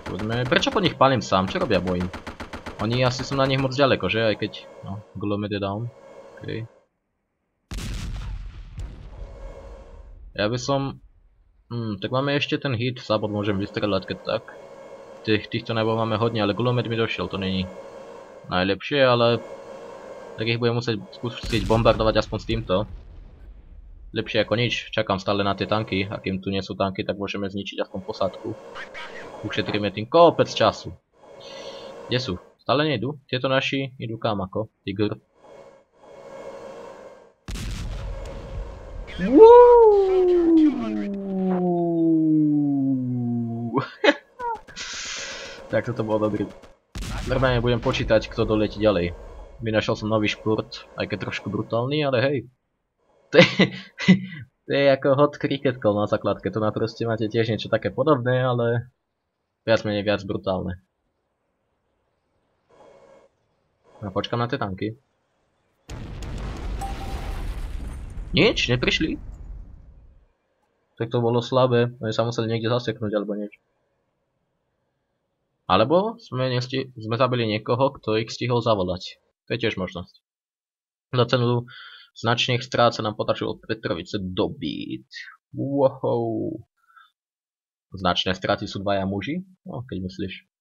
Poďme. Prečo po nich palím sám? Čo robia bojím? Oni asi sú na nich moc ďaleko, že? Aj keď... No, Glomed je down. Okay. Ja by som... Hmm, tak máme ešte ten hit, sabot môžem vystrelať keď tak. Tých, týchto nebol máme hodne, ale gulomet mi došiel, to není najlepšie, ale... Tak ich budem musieť skúsiť bombardovať aspoň s týmto. Lepšie ako nič, čakám stále na tie tanky, a kým tu nie sú tanky, tak môžeme zničiť aspoň posádku. Ušetríme tým kopec času. Kde sú? Stále nejdu? Tieto naši idú kam ako? Tiger. tak toto bolo dobrý. Normálne budem počítať, kto doletí ďalej. Vynašiel som nový šport, aj keď trošku brutálny, ale hej. To je, to je ako hot cricket na základke, to na proste máte tiež niečo také podobné, ale viac menej viac brutálne. No počkám na tie tanky. Nič, neprišli? Tak to bolo slabé, oni sa museli niekde zaseknúť alebo niečo. Alebo sme, nesti sme zabili niekoho, kto ich stihol zavolať. To je tiež možnosť. Za cenu značných strát sa nám podačilo od Petrovice dobiť. Wow. Značné straty sú dvaja muži? No, keď myslíš.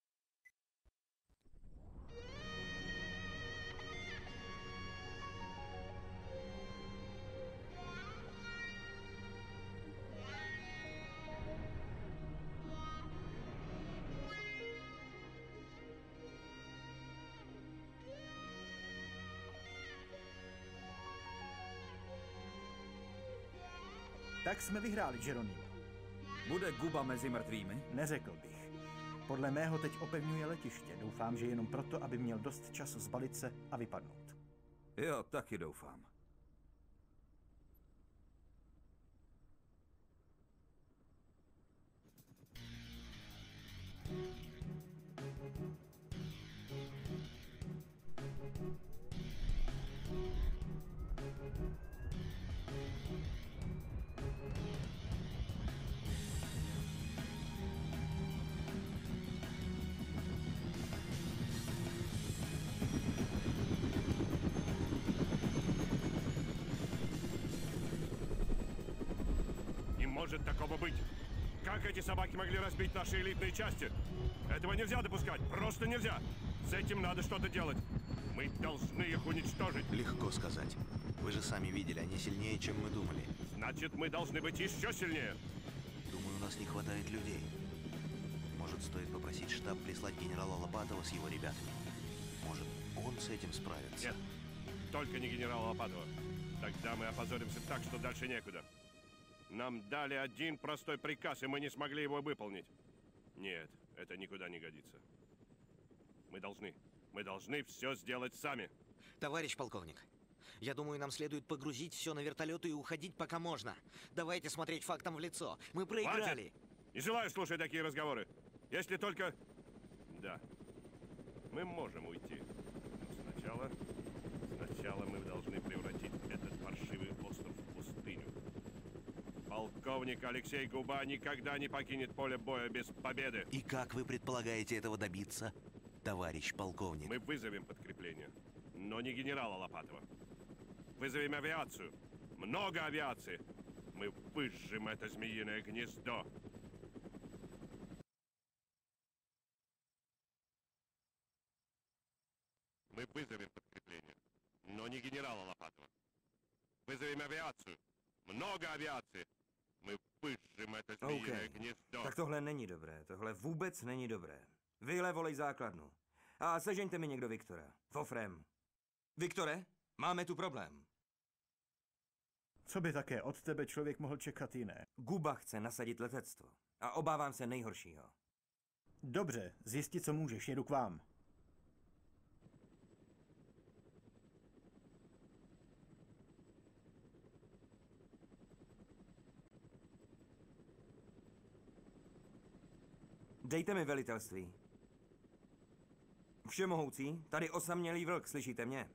Jsme vyhráli, Geronimo. Bude Guba mezi mrtvými? Neřekl bych. Podle mého teď opevňuje letiště. Doufám, že jenom proto, aby měl dost času zbalit se a vypadnout. Jo, taky doufám. Эти собаки могли разбить наши элитные части? Этого нельзя допускать. Просто нельзя. С этим надо что-то делать. Мы должны их уничтожить. Легко сказать. Вы же сами видели, они сильнее, чем мы думали. Значит, мы должны быть еще сильнее. Думаю, у нас не хватает людей. Может, стоит попросить штаб прислать генерала Лопатова с его ребятами? Может, он с этим справится? Нет, только не генерала Лопатова. Тогда мы опозоримся так, что дальше некуда. Нам дали один простой приказ, и мы не смогли его выполнить. Нет, это никуда не годится. Мы должны, мы должны все сделать сами. Товарищ полковник, я думаю, нам следует погрузить все на вертолеты и уходить пока можно. Давайте смотреть фактам в лицо. Мы проиграли. Не желаю слушать такие разговоры. Если только... Да. Мы можем уйти. Но. Сначала Полковник Алексей Губа никогда не покинет поле боя без победы. И как вы предполагаете этого добиться, товарищ полковник? Мы вызовем подкрепление. но не генерала Лопатова. Вызовем авиацию. Много авиации. Мы выжжем это змеиное гнездо. Мы вызовем подкрепление, но не генерала Лопатова. Вызовем авиацию. Много авиации. My vyžíme teď okay. hnězdo. Tak tohle není dobré, tohle vůbec není dobré. Vyle volej základnu. A sežeňte mi někdo Viktora. Fofrem. Viktore, máme tu problém. Co by také od tebe člověk mohl čekat jiné? Guba chce nasadit letectvo. A obávám se nejhoršího. Dobře, zjistit, co můžeš, jedu k vám. Dejte mi velitelství. Všemohoucí, tady osamělý vlk, slyšíte mě?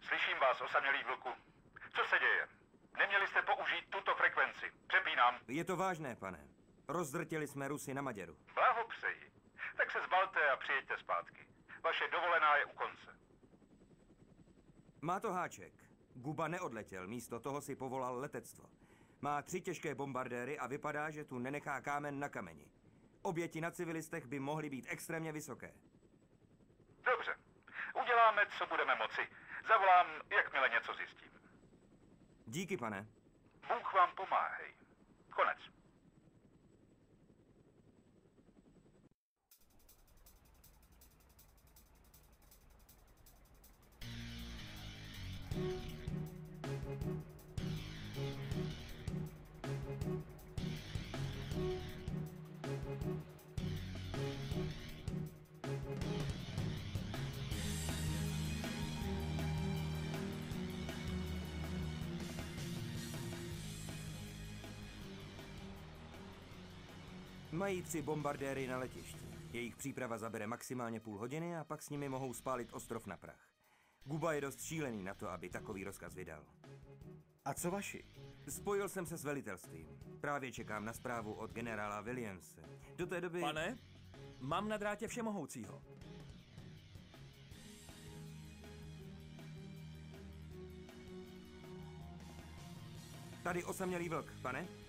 Slyším vás, osamělý vlku. Co se děje? Neměli jste použít tuto frekvenci. Přepínám. Je to vážné, pane. Rozdrtili jsme Rusy na Maďaru. Blahopřeji. Tak se zbalte a přijeďte zpátky. Vaše dovolená je u konce. Má to háček. Guba neodletěl, místo toho si povolal letectvo. Má tři těžké bombardéry a vypadá, že tu nenechá kámen na kameni. Oběti na civilistech by mohly být extrémně vysoké. Dobře. Uděláme, co budeme moci. Zavolám, jakmile něco zjistím. Díky, pane. Bůh vám pomáhej. Konec. Mají tři bombardéry na letišti. Jejich příprava zabere maximálně půl hodiny a pak s nimi mohou spálit ostrov na prach. Guba je dost šílený na to, aby takový rozkaz vydal. A co vaši? Spojil jsem se s velitelstvím. Právě čekám na zprávu od generála Williamse. Do té doby... Pane, mám na drátě všemohoucího. Tady osamělý vlk, pane?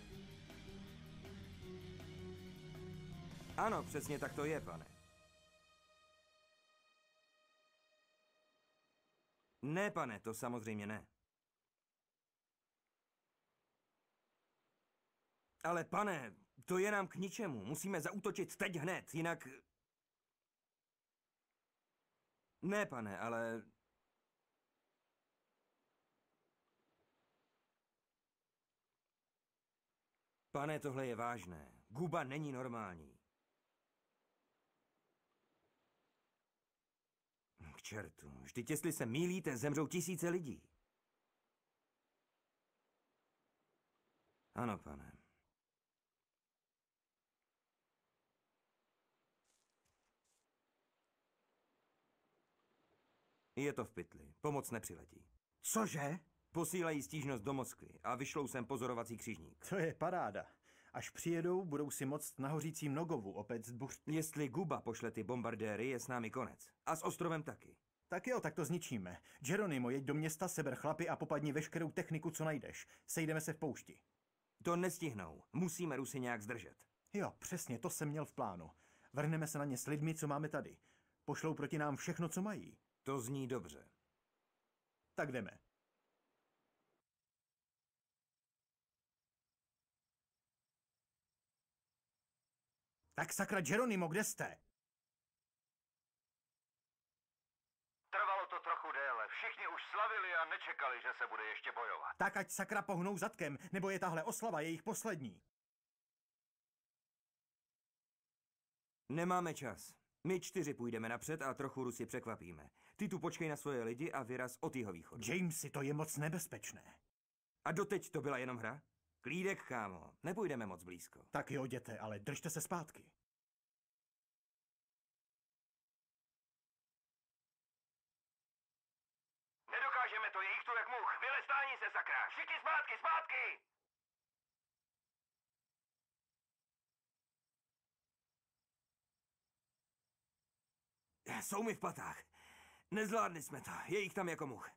Ano, přesně tak to je, pane. Ne, pane, to samozřejmě ne. Ale pane, to je nám k ničemu. Musíme zautočit teď hned, jinak... Ne, pane, ale... Pane, tohle je vážné. Guba není normální. K čertu, vždyť jestli se mýlíte, zemřou tisíce lidí. Ano, pane. Je to v pytli. Pomoc nepřiletí. Cože? Posílají stížnost do Moskvy a vyšlou sem pozorovací křižník. To je paráda. Až přijedou, budou si moct na hořícím Nogovu opět zbuřt. Jestli Guba pošle ty bombardéry, je s námi konec. A s ostrovem taky. Tak jo, tak to zničíme. Geronimo, jeď do města, seber chlapy a popadni veškerou techniku, co najdeš. Sejdeme se v poušti. To nestihnou. Musíme Rusy nějak zdržet. Jo, přesně, to jsem měl v plánu. Vrhneme se na ně s lidmi, co máme tady. Pošlou proti nám všechno, co mají. To zní dobře. Tak jdeme. Tak sakra, Geronimo, kde jste? Trvalo to trochu déle. Všichni už slavili a nečekali, že se bude ještě bojovat. Tak ať sakra pohnou zadkem, nebo je tahle oslava jejich poslední. Nemáme čas. My čtyři půjdeme napřed a trochu Rusy překvapíme. Ty tu počkej na svoje lidi a vyraz od jeho východu. Jamesy, to je moc nebezpečné. A doteď to byla jenom hra? Klídek, kámo, nepůjdeme moc blízko. Tak jo, jděte, ale držte se zpátky. Nedokážeme to, je jich tu jak much. Vylestání se, sakra. Všichni zpátky, zpátky! Jsou mi v patách. Nezvládli jsme to, je jich tam jako much.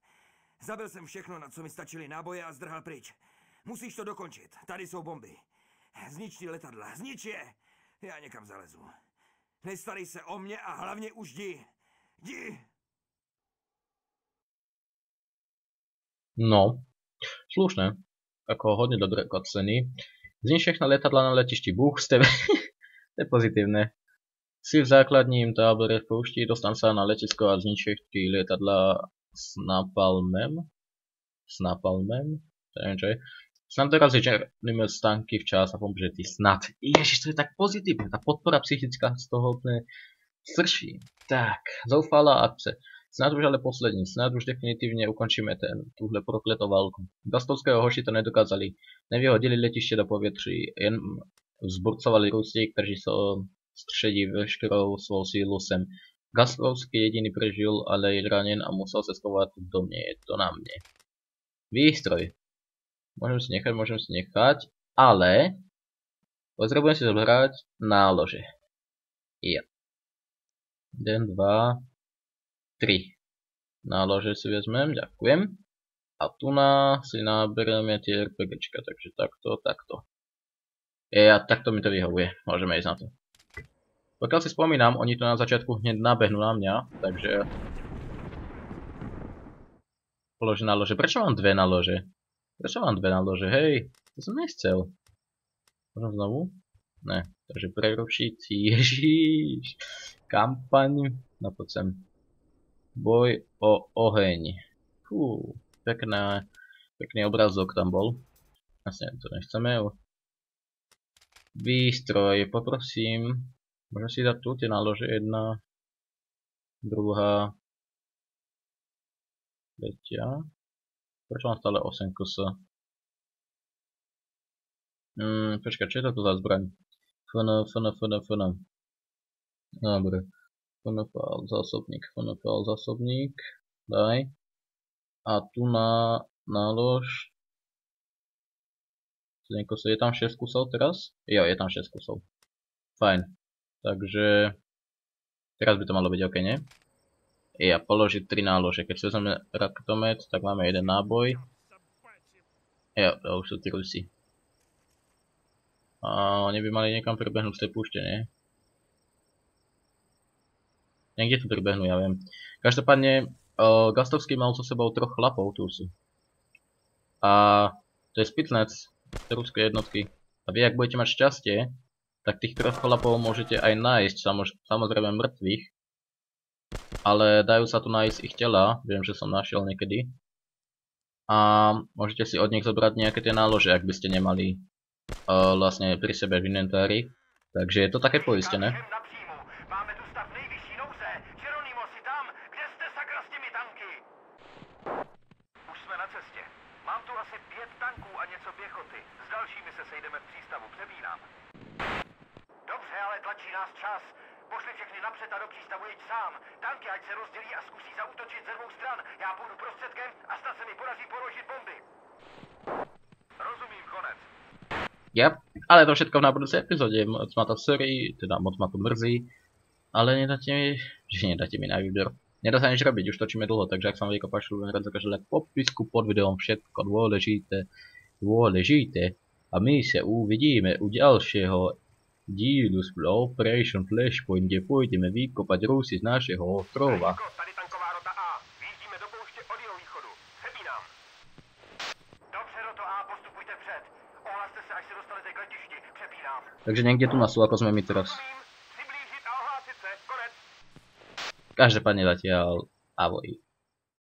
Zabil jsem všechno, na co mi stačily náboje a zdrhal pryč. Musíš to dokončit, tady jsou bomby. Znič ty letadla, znič je! Já někam zalezu. Nestarej se o mě a hlavně už jdi. Jdi! No, slušné. Ako hodne dobré cutsceny. Znič všechna letadla na letišti. Bůh z tebe. to je pozitívne. Si v základním tábore v poušti, dostan sa na letisko a znič všetky lietadla s napalmem. S napalmem? To neviem čo je. Snad dorazí černými stanky včas a pomôže ty snad. Ježiš, to je tak pozitívne. Tá podpora psychická z toho úplne srší. Tak, zoufalá akce. Snad už ale poslední, snad už definitívne ukončíme ten, túhle prokletou válku. Gastovského hoši to nedokázali. Nevyhodili letiště do povětří, jen vzburcovali Rusy, kteří so středí veškerou svou sílu sem. Gastovský jediný prežil, ale je raněn a musel se schovat v domě, to na mne. Výstroj. Môžem si nechať, môžem si nechať, ale potrebujem si zobrať nálože. Ja. 1, 2, 3. Nálože si vezmem, ďakujem. A tu na si naberieme tie RPGčka, takže takto, takto. Ja, takto mi to vyhovuje, môžeme ísť na to. Pokiaľ si spomínam, oni tu na začiatku hneď nabehnú na mňa, takže... Položím nálože. Prečo mám dve Prečo mám dve nálože? Hej, to som nechcel. Môžem znovu? Ne, takže prerušiť, ježiš. Kampaň, no poď sem. Boj o oheň. Fú, pekná, pekný obrazok tam bol. Vlastne to nechceme. Výstroj, poprosím. Môžem si dať tu tie nálože, jedna, druhá, tretia. Prečo mám stále 8 ks? Hmm, počkaj, čo je to tu za zbraň? FN, FN, FN, FN. Dobre. FNFL zásobník, FNFL zásobník. Daj. A tu na nálož. Je tam 6 kusov teraz? Jo, je tam 6 kusov. Fajn. Takže... Teraz by to malo byť OK, nie? Ja položiť 3 nálože. Keď vezmeme raketomet, tak máme jeden náboj. Jo, to už sú tí Rusi. A oni by mali niekam prebehnúť z tej púšte, nie? Niekde tu prebehnú, ja viem. Každopádne, uh, Gastovský mal so sebou troch chlapov, tu sú. A to je Spitnec, ruské jednotky. A vy, ak budete mať šťastie, tak tých troch chlapov môžete aj nájsť, samozrejme mŕtvych ale dajú sa tu nájsť ich tela, viem, že som našiel niekedy. A môžete si od nich zobrať nejaké tie nálože, ak by ste nemali uh, vlastne pri sebe v inventári. Takže je to také poistené. Máme tu stav nejvyšší nouze. Geronimo, si tam? Kde jste sakra s těmi tanky? Už jsme na cestě. Mám tu asi pět tanků a něco pěchoty. S dalšími se sejdeme v přístavu, přebínám. Dobře, ale tlačí nás čas. Pošli všechny napřed a do přístavu jeď sám. Tanky ať se rozdělí a zkusí zautočit ze dvou stran. Já půjdu prostředkem a snad se mi podaří položit bomby. Rozumím, konec. Yep, ale to všetko v nábudúcej epizóde. Moc ma to sorry, teda moc ma to mrzí. Ale nedáte mi, že nedáte mi na výber. Nedá sa nič robiť, už točíme dlho, takže ak sa vám vyko páčilo, len rád zakažete like popisku pod videom, všetko dôležité, dôležité. A my sa uvidíme u ďalšieho dílu z Operation Flashpoint, kde pôjdeme vykopať Rusy z našeho ostrova. Takže niekde tu na sú, ako sme my teraz. Každopádne zatiaľ ahoj.